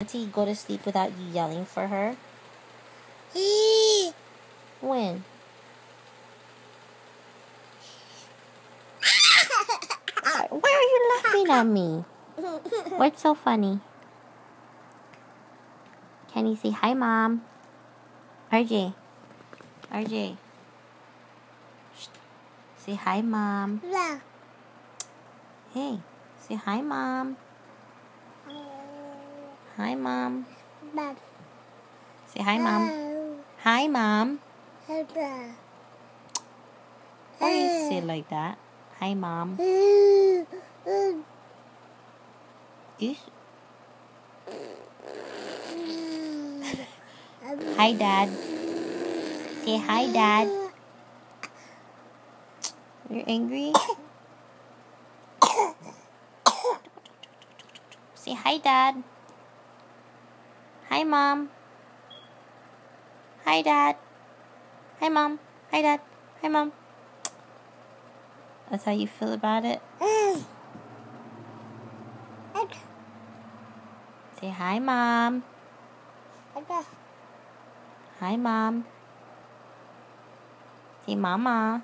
Auntie go to sleep without you yelling for her? when? Why are you laughing at me? What's so funny? Can you say hi, Mom? RJ. RJ. Shh. Say hi, Mom. Hey, say hi, Mom. Hi, Mom. Say hi, Mom. Hi, Mom. Why you say like that? Hi, Mom. Is Hi, Dad. Say hi, Dad. You're angry? Say hi, Dad. Hi, Mom. Hi, Dad. Hi, Mom. Hi, Dad. Hi, Mom. That's how you feel about it? Say hi, Mom. Hi, Mom. Say Mama.